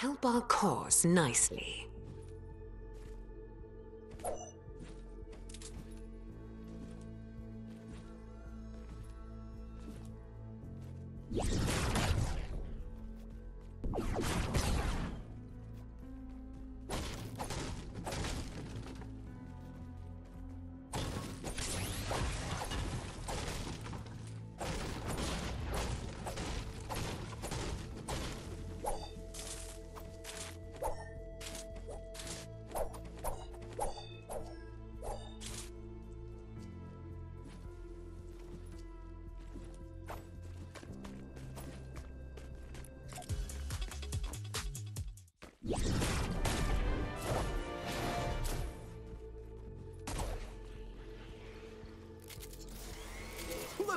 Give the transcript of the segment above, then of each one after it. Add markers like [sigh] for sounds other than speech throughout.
Help our cause nicely.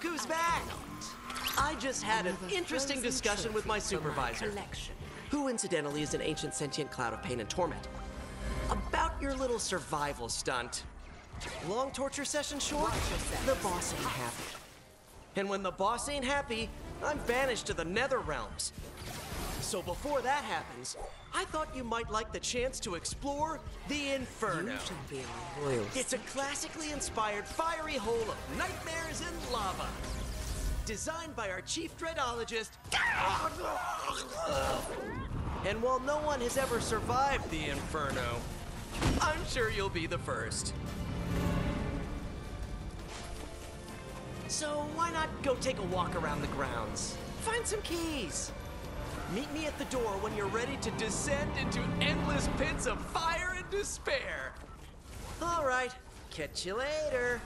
Who's back! I just had an interesting discussion with my supervisor, who incidentally is an ancient sentient cloud of pain and torment, about your little survival stunt. Long torture session short, the boss ain't happy. And when the boss ain't happy, I'm banished to the nether realms. So before that happens, I thought you might like the chance to explore the Inferno. You should be our royal. It's a classically inspired fiery hole of nightmares and lava. Designed by our chief dreadologist. And while no one has ever survived the Inferno, I'm sure you'll be the first. So why not go take a walk around the grounds? Find some keys. Meet me at the door when you're ready to descend into endless pits of fire and despair. All right, catch you later.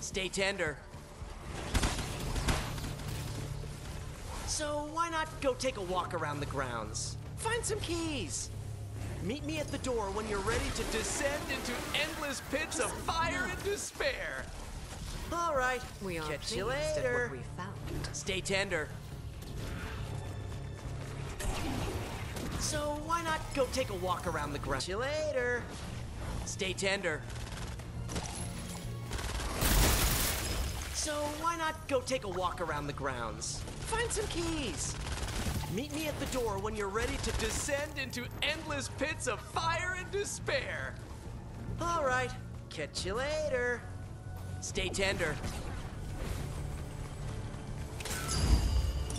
Stay tender. So why not go take a walk around the grounds? Find some keys. Meet me at the door when you're ready to descend into endless pits of fire and despair. All right, We are catch you at later. what we found. Stay tender. So why not go take a walk around the ground? See you later. Stay tender. So why not go take a walk around the grounds? Find some keys. Meet me at the door when you're ready to descend into endless pits of fire and despair. All right, catch you later. Stay tender.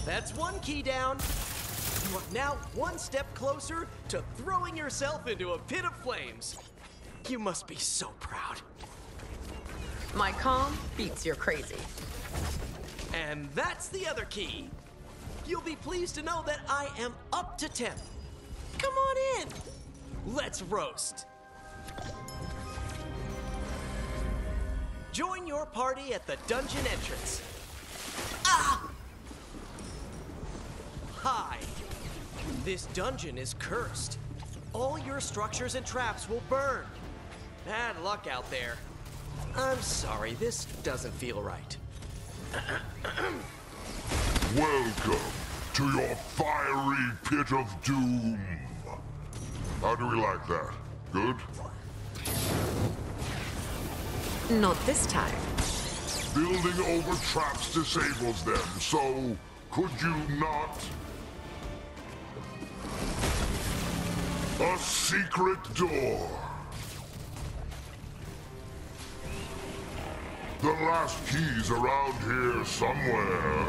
That's one key down. You are now one step closer to throwing yourself into a pit of flames. You must be so proud. My calm beats your crazy. And that's the other key. You'll be pleased to know that I am up to 10. Come on in. Let's roast. Join your party at the dungeon entrance. Ah! Hi. This dungeon is cursed. All your structures and traps will burn. Bad luck out there. I'm sorry, this doesn't feel right. Welcome to your fiery pit of doom. How do we like that? Good? Not this time. Building over traps disables them, so could you not? A secret door. The last key's around here somewhere.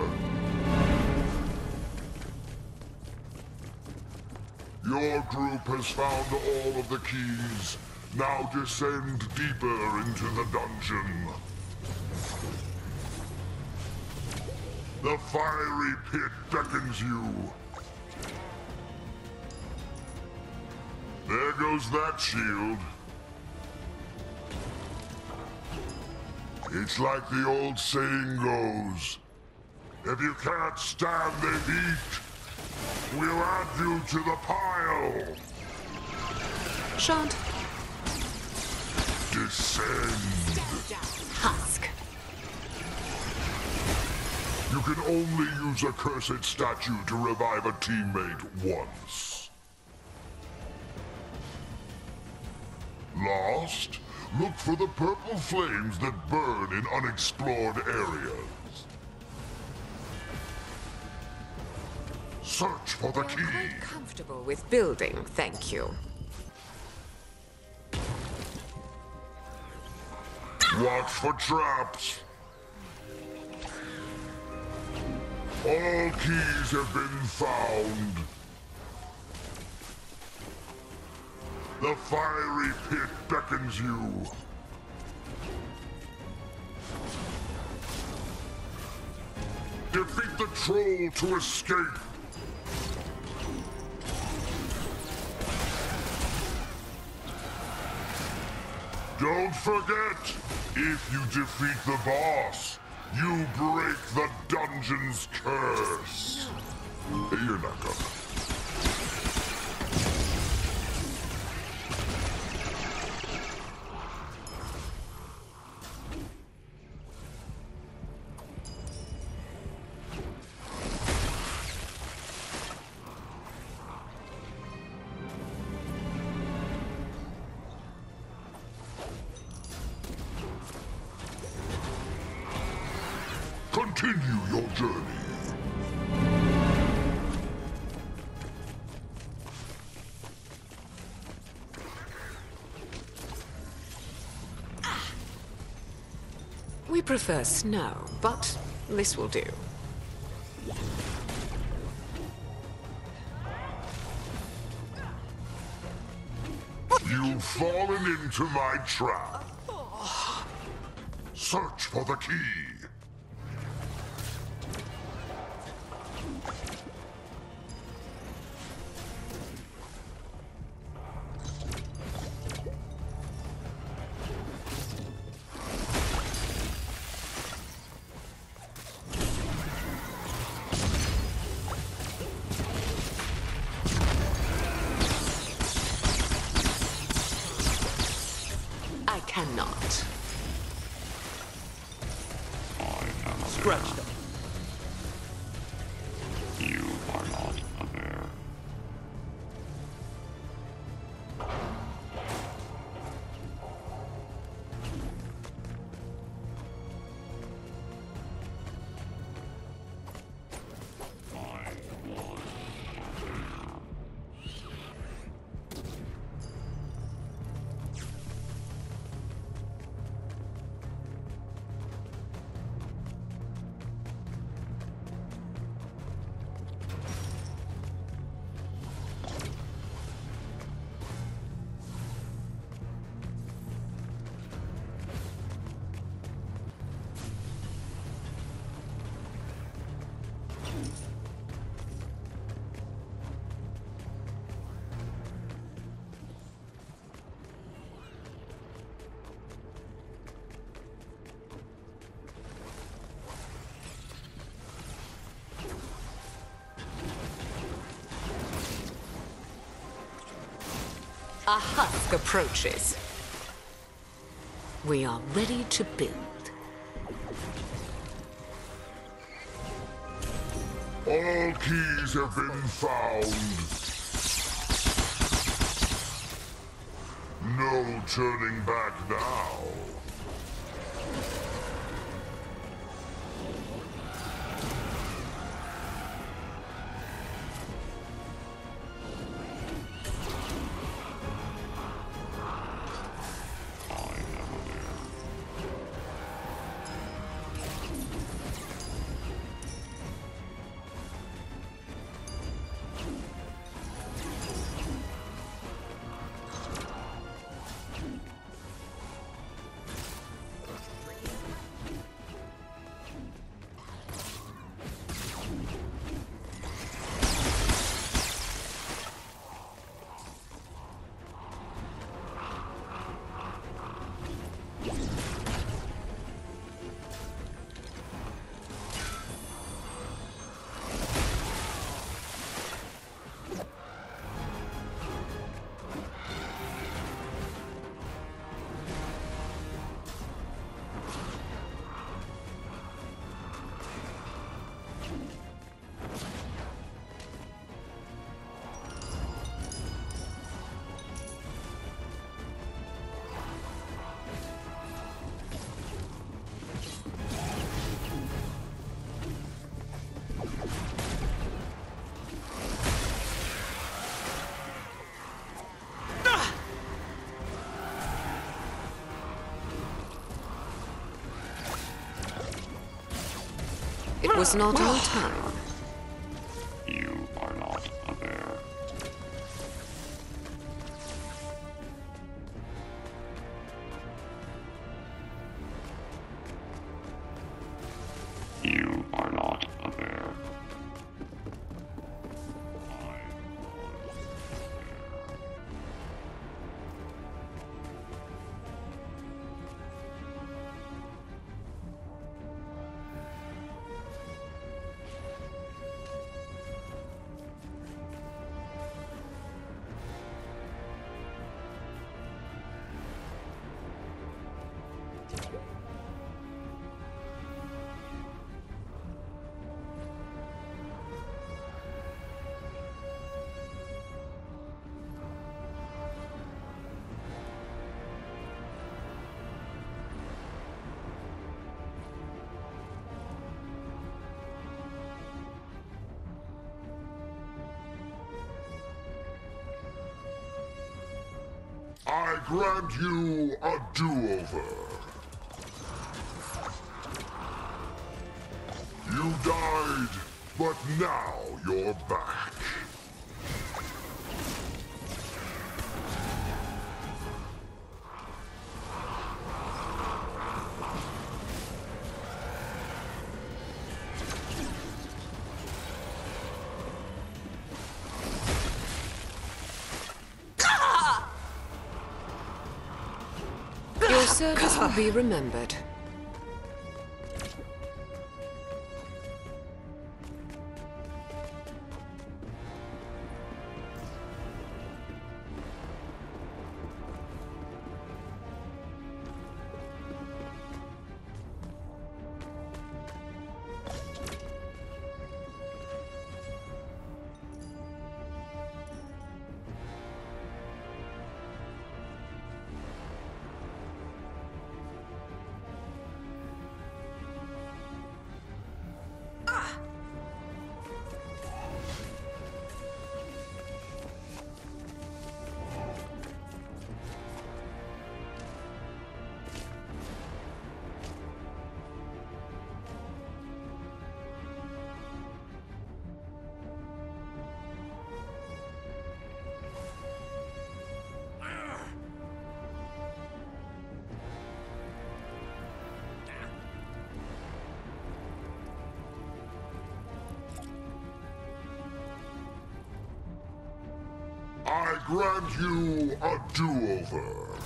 Your group has found all of the keys. Now descend deeper into the dungeon. The fiery pit beckons you. Goes that shield. It's like the old saying goes. If you can't stand the heat, we'll add you to the pile. Shan't Descend. husk. You can only use a cursed statue to revive a teammate once. Lost? Look for the purple flames that burn in unexplored areas. Search for the I'm key. quite comfortable with building, thank you. Watch for traps. All keys have been found. The fiery pit beckons you. Defeat the troll to escape. Don't forget, if you defeat the boss, you break the dungeon's curse. You're not gonna. We prefer snow, but this will do. You've fallen into my trap. Search for the key. A husk approaches. We are ready to build. All keys have been found. No turning back now. Was not on time. I grant you a do-over. You died, but now you're back. Service will be remembered. I grant you a do-over.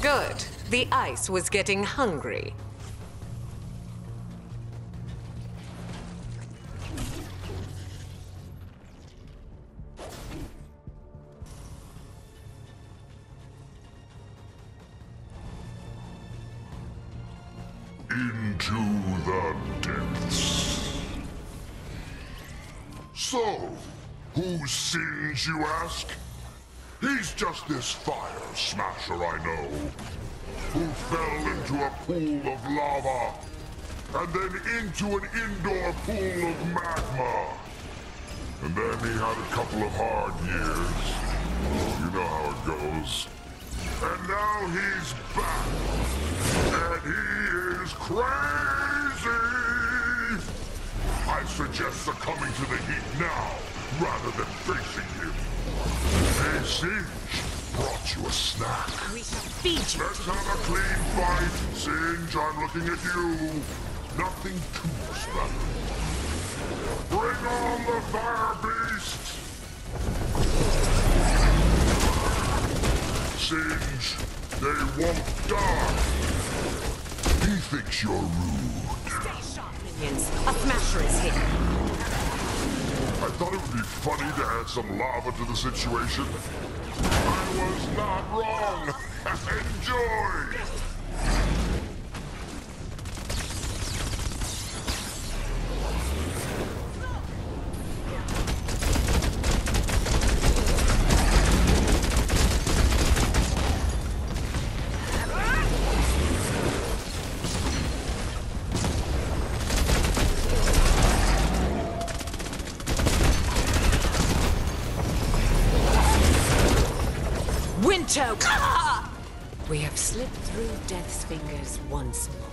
Good. The ice was getting hungry. into the depths. So, who's Singe, you ask? He's just this fire smasher I know, who fell into a pool of lava, and then into an indoor pool of magma. And then he had a couple of hard years. You know how it goes. And now he's back. And he is crazy! I suggest succumbing to the heat now, rather than facing him. Hey, Singe, brought you a snack. We shall feed you. Let's have a clean fight. Singe, I'm looking at you. Nothing too special. Bring on the fire beast! Singe, they won't die. He thinks you're rude. Stay sharp, Minions, a smasher is here. I thought it would be funny to add some lava to the situation. I was not wrong. [laughs] Enjoy! [laughs] We have slipped through Death's fingers once more.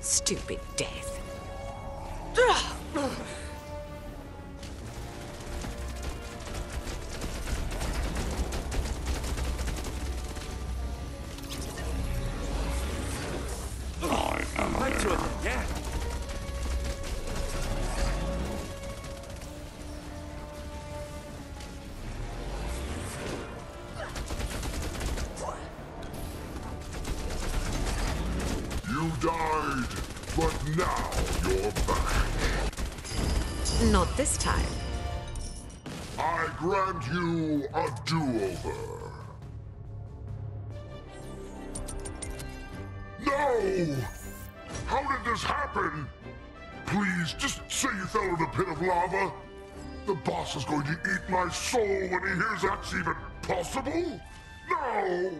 Stupid Death. [laughs] died, but now you're back. Not this time. I grant you a do-over. No! How did this happen? Please, just say you fell in a pit of lava. The boss is going to eat my soul when he hears that's even possible. No!